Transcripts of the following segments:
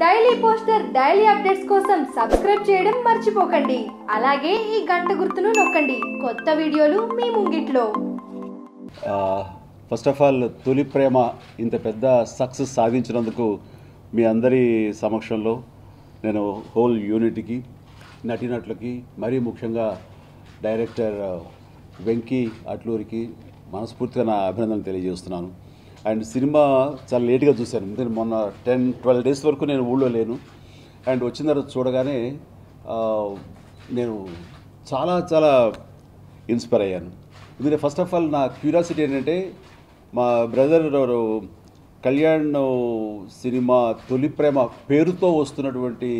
Daily poster daily updates కోసం subscribe చేయడం మర్చిపోకండి. అలాగే ఈ గంట గుర్తును నొక్కండి. కొత్త వీడియోలు మీ ముంగిట్లో. ఫస్ట్ ఆఫ్ ఆల్ తొలి ప్రేమ ఇంత పెద్ద సక్సెస్ సాధించినందుకు మీ అందరి సమక్షంలో నేను హోల్ యూనిట్కి నటినట్లకి మరీ ముఖ్యంగా డైరెక్టర్ వెంకీ అట్లూరికి మనస్ఫూర్తిగా నా అభినందన తెలియజేస్తున్నాను. అండ్ సినిమా చాలా లేట్గా చూశాను. నేను మొన్న టెన్ ట్వెల్వ్ డేస్ వరకు నేను ఊళ్ళో లేను. అండ్ వచ్చిన తర్వాత చూడగానే నేను చాలా చాలా ఇన్స్పైర్ అయ్యాను. ఎందుకంటే ఫస్ట్ ఆఫ్ ఆల్ నా క్యూరియాసిటీ ఏంటంటే మా బ్రదర్ కళ్యాణ్ సినిమా తొలి ప్రేమ పేరుతో వస్తున్నటువంటి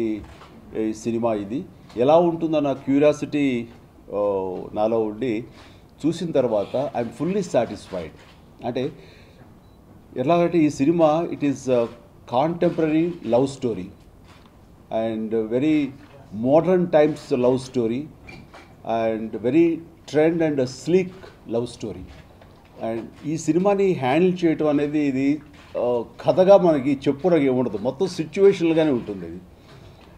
సినిమా ఇది. ఎలా ఉంటుందో నా క్యూరియాసిటీ నాలో ఉండి చూసిన తర్వాత ఐఎమ్ ఫుల్లీ సాటిస్ఫైడ్. అంటే ఎలాగంటే ఈ cinema it is contemporary love story and very modern times love story and very trend and sleek love story and ఈ సినిమాని హ్యాండిల్ చేయటం అనేది ఇది కథగా మనకి చెప్పుకోవడానికి ఉండదు మొత్తం సిచ్యువేషన్లుగానే ఉంటుంది. ఇది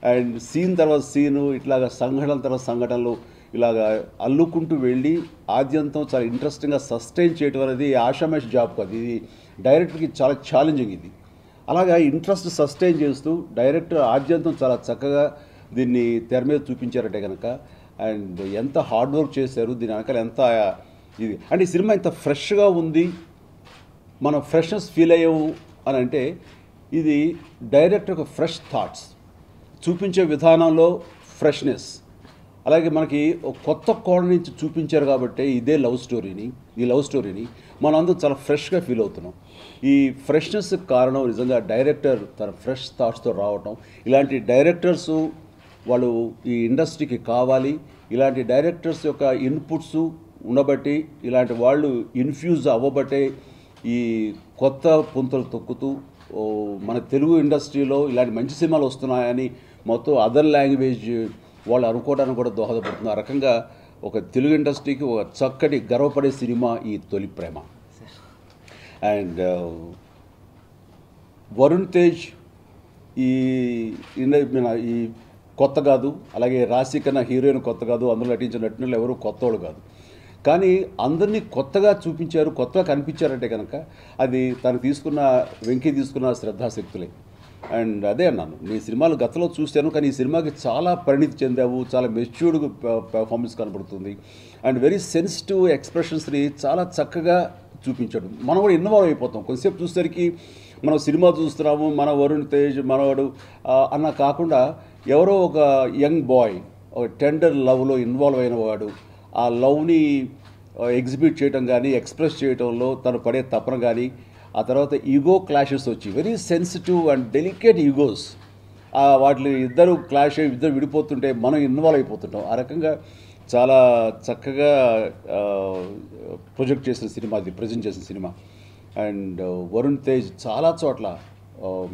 అండ్ సీన్ తర్వాత సీను ఇట్లాగా సంఘటన తర్వాత సంఘటనలు ఇలాగా అల్లుకుంటూ వెళ్ళి ఆద్యంతం చాలా ఇంట్రెస్టింగ్గా సస్టైన్ చేయటం అనేది ఆషామేష్ జాబ్ కాదు. ఇది డైరెక్టర్కి చాలా ఛాలెంజింగ్ ఇది. అలాగా ఇంట్రెస్ట్ సస్టైన్ చేస్తూ డైరెక్టర్ ఆద్యంతం చాలా చక్కగా దీన్ని తెర మీద చూపించారంటే కనుక అండ్ ఎంత హార్డ్ వర్క్ చేశారు దీని వెనకాల ఎంత ఇది. అంటే ఈ సినిమా ఇంత ఫ్రెష్గా ఉంది మనం ఫ్రెష్నెస్ ఫీల్ అయ్యాము అని అంటే ఇది డైరెక్ట్ ఒక ఫ్రెష్ థాట్స్ చూపించే విధానంలో ఫ్రెష్నెస్ అలాగే మనకి ఒక కొత్త కోణ నుంచి చూపించారు కాబట్టి ఇదే లవ్ స్టోరీని ఈ లవ్ స్టోరీని మనం అందరం చాలా ఫ్రెష్గా ఫీల్ అవుతున్నాం. ఈ ఫ్రెష్నెస్ కారణం నిజంగా డైరెక్టర్ తన ఫ్రెష్ థాట్స్తో రావటం. ఇలాంటి డైరెక్టర్స్ వాళ్ళు ఈ ఇండస్ట్రీకి కావాలి. ఇలాంటి డైరెక్టర్స్ యొక్క ఇన్పుట్స్ ఉండబట్టి ఇలాంటి వాళ్ళు ఇన్ఫ్యూజ్ అవ్వబట్టే ఈ కొత్త పుంతలు తొక్కుతూ మన తెలుగు ఇండస్ట్రీలో ఇలాంటి మంచి సినిమాలు వస్తున్నాయని మొత్తం అదర్ లాంగ్వేజ్ వాళ్ళు అనుకోవడానికి కూడా దోహదపడుతుంది ఆ రకంగా ఒక తెలుగు ఇండస్ట్రీకి ఒక చక్కటి గర్వపడే సినిమా ఈ తొలి ప్రేమ. అండ్ uh, వరుణ్ తేజ్ ఈ ఈ కొత్త కాదు అలాగే రాశి కన్నా హీరోయిన్ కొత్త కాదు అందులో నటించిన నటులు ఎవరు కొత్తవాళ్ళు కాదు. కానీ అందరినీ కొత్తగా చూపించారు కొత్తగా కనిపించారంటే కనుక అది తను తీసుకున్న వెంకీ తీసుకున్న శ్రద్ధాశక్తులే. అండ్ అదే అన్నాను నీ సినిమాలు గతంలో చూశాను కానీ ఈ సినిమాకి చాలా పరిణితి చెందావు చాలా మెచ్యూర్డ్ పెర్ఫార్మెన్స్ కనబడుతుంది అండ్ వెరీ సెన్సిటివ్ ఎక్స్ప్రెషన్స్ని చాలా చక్కగా చూపించాడు. మనం కూడా ఇన్వాల్వ్ అయిపోతాం. కొంతసేపు చూసేసరికి మనం సినిమా చూస్తున్నాము మన వరుణ్ తేజ్ మనవాడు అన్న కాకుండా ఎవరో ఒక యంగ్ బాయ్ ఒక టెండర్ లవ్లో ఇన్వాల్వ్ అయిన వాడు ఆ లవ్ని ఎగ్జిబిట్ చేయటం కానీ ఎక్స్ప్రెస్ చేయటంలో తను పడే తపన కానీ ఆ తర్వాత ఈగో క్లాషెస్ వచ్చి very sensitive and delicate egos వాటిని ఇద్దరు క్లాష్ ఇద్దరు విడిపోతుంటే మనం ఇన్వాల్వ్ అయిపోతుంటాం. ఆ రకంగా చాలా చక్కగా ప్రొజెక్ట్ చేసిన సినిమా అది ప్రజెంట్ చేసిన సినిమా. అండ్ వరుణ్ తేజ్ చాలా చోట్ల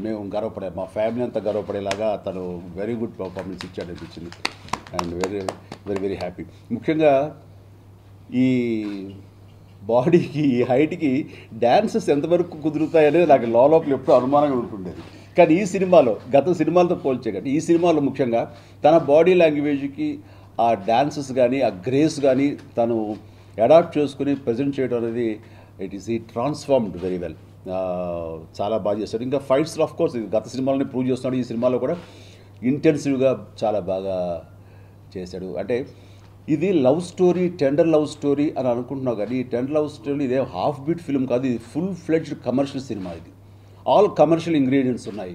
మేము గర్వపడే మా ఫ్యామిలీ అంతా గర్వపడేలాగా తను వెరీ గుడ్ పర్ఫార్మెన్స్ ఇచ్చాడు అనిపించింది. And very very very happy ముఖ్యంగా ఈ బాడీకి ఈ హైట్కి డ్యాన్సెస్ ఎంతవరకు కుదురుతాయి అనేది నాకు లోపల ఎప్పుడూ అనుమానంగా ఉంటుండేది. కానీ ఈ సినిమాలో గత సినిమాలతో పోల్చేకండి ఈ సినిమాలో ముఖ్యంగా తన బాడీ లాంగ్వేజ్కి ఆ డ్యాన్సెస్ కానీ ఆ గ్రేస్ కానీ తను అడాప్ట్ చేసుకుని ప్రజెంట్ చేయడం అనేది ఇట్ ఈస్ ఈ ట్రాన్స్ఫార్మ్డ్ వెరీ వెల్. చాలా బాగా చేస్తాడు ఇంకా ఫైట్స్ ఆఫ్ కోర్స్ గత సినిమాలని ప్రూవ్ చేస్తున్నాడు. ఈ సినిమాలో కూడా ఇంటెన్సివ్గా చాలా బాగా చేశాడు. అంటే ఇది love story tender love story అని అనుకుంటున్నావు కానీ ఈ టెండర్ లవ్ స్టోరీ ఇదే హాఫ్ బీట్ ఫిల్మ్ కాదు ఇది ఫుల్ ఫ్లెడ్జ్డ్ కమర్షియల్ సినిమా ఇది. ఆల్ కమర్షియల్ ఇంగ్రీడియంట్స్ ఉన్నాయి.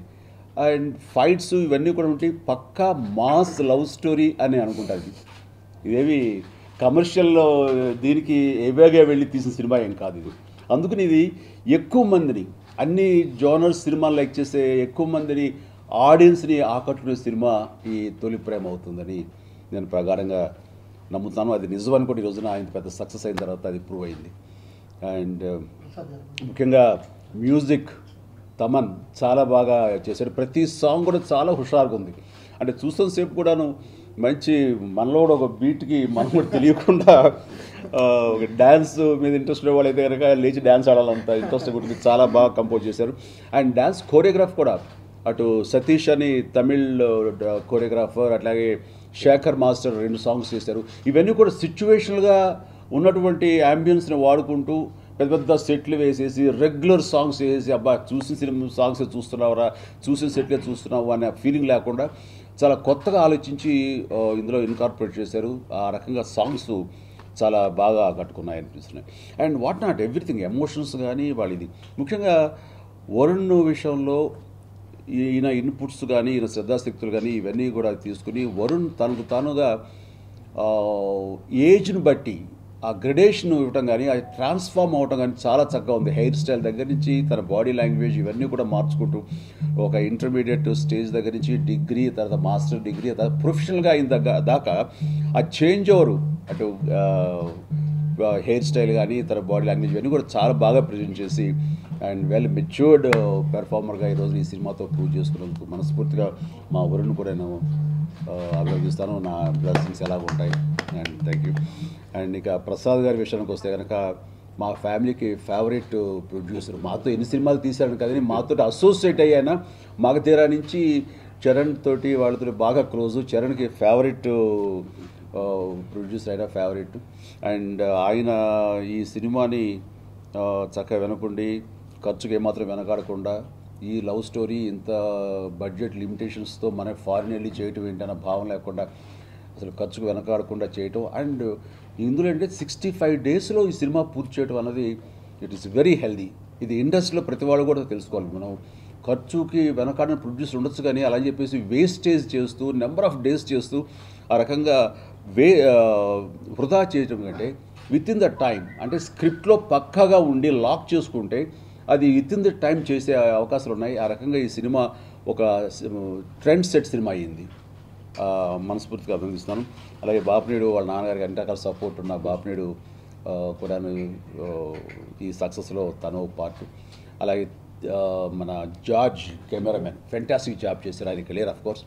అండ్ ఫైట్స్ ఇవన్నీ కూడా ఉంటాయి. పక్కా మాస్ లవ్ స్టోరీ అని అనుకుంటారు ఇది. ఇదేవి కమర్షియల్లో దీనికి ఏవేగా వెళ్ళి తీసిన సినిమా ఏం కాదు ఇది. అందుకని ఇది ఎక్కువ మందిని అన్ని జోనర్స్ సినిమాలు లైక్ చేసే ఎక్కువ మందిని ఆడియన్స్ని ఆకట్టుకునే సినిమా ఈ తొలి ప్రేమ అవుతుందని నేను ప్రగాఢంగా నమ్ముతాను. అది నిజం కూడా ఈ రోజున ఆయన పెద్ద సక్సెస్ అయిన తర్వాత అది ప్రూవ్ అయింది. అండ్ uh, ముఖ్యంగా మ్యూజిక్ తమన్ చాలా బాగా చేశాడు. ప్రతి సాంగ్ కూడా చాలా హుషారుగా ఉంది. అంటే చూస్తున్న సేపు కూడాను మంచి మనలో కూడా ఒక బీట్కి మనం కూడా తెలియకుండా ఒక డ్యాన్స్ మీద ఇంట్రెస్ట్ ఉన్న వాళ్ళైతే కనుక లేచి డ్యాన్స్ ఆడాలంత ఇంట్రెస్ట్ గురించి చాలా బాగా కంపోజ్ చేశారు. అండ్ డ్యాన్స్ కోరియోగ్రాఫ్ కూడా అటు సతీష్ అని తమిళ్ కోరియోగ్రాఫర్ అట్లాగే శేఖర్ మాస్టర్ రెండు సాంగ్స్ చేశారు. ఇవన్నీ కూడా సిచ్యువేషనల్గా ఉన్నటువంటి యాంబియన్స్ని వాడుకుంటూ పెద్ద పెద్ద సెట్లు వేసేసి రెగ్యులర్ సాంగ్స్ వేసి అబ్బా చూసిన సినిమా సాంగ్స్ చూస్తున్నావురా చూసిన సెట్లే చూస్తున్నావు అనే ఫీలింగ్ లేకుండా చాలా కొత్తగా ఆలోచించి ఇందులో ఇన్కార్పొరేట్ చేశారు. ఆ రకంగా సాంగ్స్ చాలా బాగా కట్టుకున్నాయి అనిపిస్తున్నాయి. And what not everything emotions కానీ వాళ్ళ ఇది ముఖ్యంగా వరుణ్ విషయంలో ఈయన ఇన్పుట్స్ కానీ ఈయన శ్రద్ధాశక్తులు కానీ ఇవన్నీ కూడా తీసుకుని వరుణ్ తనకు తానుగా ఏజ్ను బట్టి ఆ గ్రెడేషన్ ఇవ్వటం కానీ అది ట్రాన్స్ఫార్మ్ అవ్వటం కానీ చాలా చక్కగా ఉంది. హెయిర్ స్టైల్ దగ్గర నుంచి తన బాడీ లాంగ్వేజ్ ఇవన్నీ కూడా మార్చుకుంటూ ఒక ఇంటర్మీడియట్ స్టేజ్ దగ్గర నుంచి డిగ్రీ తర్వాత మాస్టర్ డిగ్రీ తర్వాత ప్రొఫెషనల్గా అయిన దాకా ఆ చేంజ్ ఓవరు అటు హెయిర్ స్టైల్ కానీ ఇతర బాడీ లాంగ్వేజ్ ఇవన్నీ కూడా చాలా బాగా ప్రజెంట్ చేసి అండ్ వెల్ మెచ్యూర్డ్ పెర్ఫార్మర్గా ఈరోజు ఈ సినిమాతో ప్రూవ్ చేసుకున్నందుకు మనస్ఫూర్తిగా మా వరుణ్ కూడా నేను అభినందిస్తాను. నా బ్లెస్సింగ్స్ ఎలా ఉంటాయి. And thank you. అండ్ ఇక ప్రసాద్ గారి విషయానికి వస్తే కనుక మా ఫ్యామిలీకి ఫేవరెట్ ప్రొడ్యూసర్ మాతో ఎన్ని సినిమాలు తీశారని కానీ మాతో అసోసియేట్ అయ్యాన. తీరా నుంచి చరణ్ తోటి వాళ్ళతో బాగా క్లోజ్. చరణ్కి ఫేవరెట్ ప్రొడ్యూసర్ అయిన ఫేవరెట్ అండ్ ఆయన ఈ సినిమాని చక్కగా వెనకుండి ఖర్చుకి ఏమాత్రం వెనకాడకుండా ఈ లవ్ స్టోరీ ఇంత బడ్జెట్ లిమిటేషన్స్తో మన ఫారిన్ వెళ్ళి చేయటం ఏంటన్న భావం లేకుండా అసలు ఖర్చుకు వెనకాడకుండా చేయటం. అండ్ ఇందులో అంటే సిక్స్టీ ఫైవ్ డేస్లో ఈ సినిమా పూర్తి చేయడం అన్నది ఇట్ ఈస్ వెరీ హెల్దీ ఇది ఇండస్ట్రీలో ప్రతి వాళ్ళు కూడా తెలుసుకోవాలి. మనం ఖర్చుకి వెనకాడిన ప్రొడ్యూసర్ ఉండొచ్చు కానీ అలా చెప్పేసి వేస్టేజ్ చేస్తూ నెంబర్ ఆఫ్ డేస్ చేస్తూ ఆ రకంగా వే వృధా చేయటం కంటే విత్ ఇన్ ద టైం అంటే స్క్రిప్ట్లో పక్కాగా ఉండి లాక్ చేసుకుంటే అది విత్ ఇన్ ద టైం చేసే అవకాశాలు ఉన్నాయి. ఆ రకంగా ఈ సినిమా ఒక ట్రెండ్ సెట్ సినిమా అయ్యింది మనస్ఫూర్తిగా అభినందిస్తున్నాను. అలాగే బాపినేడు వాళ్ళ నాన్నగారికి అన్ని రకాల సపోర్ట్ ఉన్న బాపినేడు కూడా ఈ సక్సెస్లో తను పార్ట్ అలాగే మన జార్జ్ కెమెరామెన్ ఫెంటాసిక్ జాబ్ చేశారు ఆయన clear of course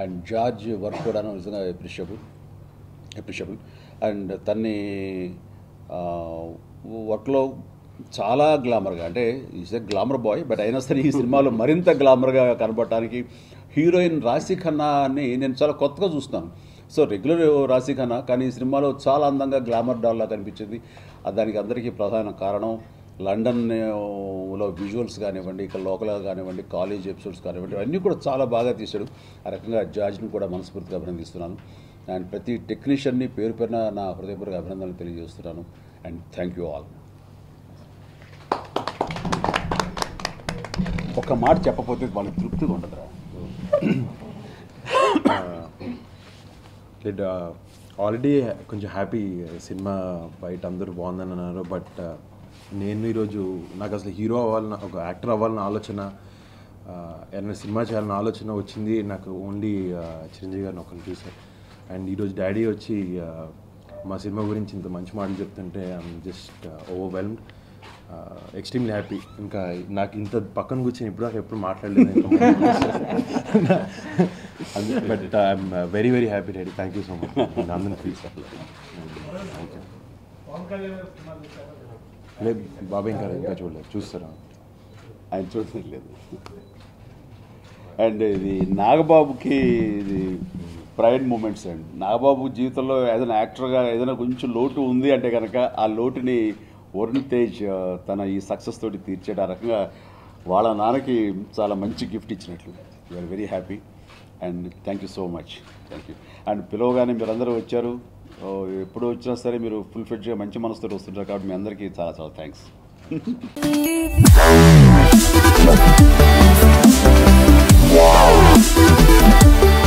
and George work కూడా నిజంగా అప్రిషియబుల్ అప్రిషియబుల్ అండ్ తన్ని వర్క్లో చాలా గ్లామర్గా అంటే is a glamour boy but అయినా సరే ఈ సినిమాలో మరింత గ్లామర్గా కనపడటానికి హీరోయిన్ రాశి ఖన్నాని నేను చాలా కొత్తగా చూస్తున్నాను. సో రెగ్యులర్ రాశి ఖన్నా కానీ ఈ సినిమాలో చాలా అందంగా గ్లామర్ డాల్లా కనిపించింది. దానికి అందరికీ ప్రధాన కారణం లండన్లో విజువల్స్ కానివ్వండి ఇక్కడ లోకల్ కానివ్వండి కాలేజ్ ఎపిసోడ్స్ కానివ్వండి అన్నీ కూడా చాలా బాగా తీశాడు. ఆ రకంగా జార్జ్ని కూడా మనస్ఫూర్తిగా అభినందిస్తున్నాను. అండ్ ప్రతి టెక్నీషియన్ని పేరు పేరున నా హృదయపూర్వక అభినందనలు తెలియజేస్తున్నాను. అండ్ థ్యాంక్ యూ ఆల్ ఒక మాట చెప్పకపోతే వాళ్ళకి తృప్తిగా ఉండదురా. దట్ ఆల్రెడీ uh, కొంచెం హ్యాపీ సినిమా బయట అందరూ బాగుందని అన్నారు బట్ నేను ఈరోజు నాకు అసలు హీరో అవ్వాలన్న ఒక యాక్టర్ అవ్వాలన్న ఆలోచన ఏదైనా సినిమా చేయాలన్న ఆలోచన వచ్చింది. నాకు ఓన్లీ చిరంజీవి గారిని ఒకరిని చూసాను అండ్ ఈరోజు డాడీ వచ్చి మా సినిమా గురించి ఇంత మంచి మాటలు చెప్తుంటే I'm just overwhelmed extremely happy ఇంకా నాకు ఇంత పక్కన కూర్చొని ఇప్పుడు దాకా ఎప్పుడు మాట్లాడలేదు. But I'm very very happy daddy. Thank you so much అందరిని ప్లీజ్ లేదు బాబాయ్ ఇంకా ఇంకా చూడలేదు. చూస్తారా? ఆయన చూడలేదు లేదు. అండ్ ఇది నాగబాబుకి ఇది ప్రైడ్ మూమెంట్స్ అండి. నాగబాబు జీవితంలో ఏదైనా యాక్టర్గా ఏదైనా కొంచెం లోటు ఉంది అంటే కనుక ఆ లోటుని వరుణ్ తేజ్ తన ఈ సక్సెస్ తోటి తీర్చాడు. ఆ రకంగా వాళ్ళ నాన్నకి చాలా మంచి గిఫ్ట్ ఇచ్చినట్లు. You're very happy and thank you so much. Thank you. And పిలవగానే మీరందరూ వచ్చారు. ఎప్పుడు వచ్చినా సరే మీరు ఫుల్ ఫిట్గా మంచి మనసుతో వస్తుంటారు కాబట్టి మీ అందరికీ చాలా చాలా థ్యాంక్స్ Wow!